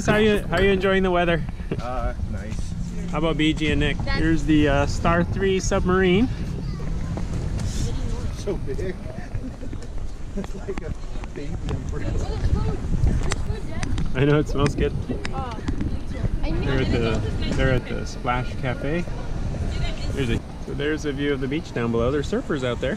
Chris, how you how you enjoying the weather? Uh, nice. How about BG and Nick? Here's the uh, Star 3 submarine. So big. it's like a baby umbrella. I know it smells good. They're at the they're at the Splash Cafe. There's a so there's a view of the beach down below. There's surfers out there.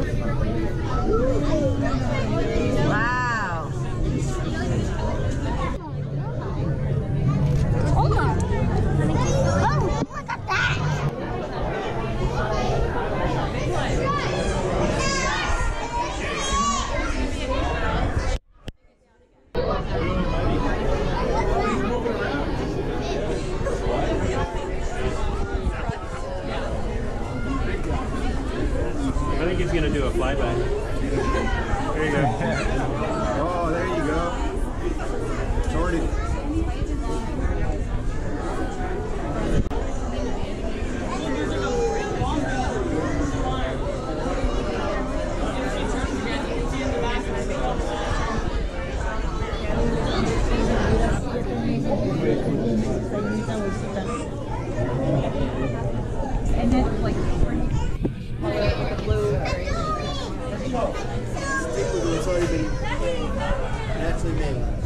Wow. Hold on. Oh, look at that. I think he's gonna do a flyback. There you go. Oh, there you go. Jordan. And then like the blue area. It's already been naturally made.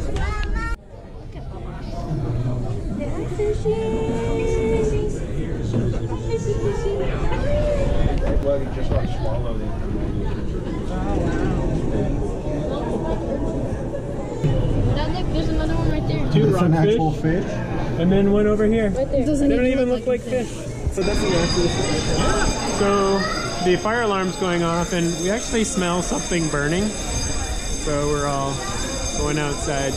Well, you just like swallowed it. Now look, there's another one right there. Two It's an actual fish. and then one over here. Right there. Doesn't They don't even look like fish. So that's an actual fish. So the fire alarm's going off, and we actually smell something burning. So we're all going outside.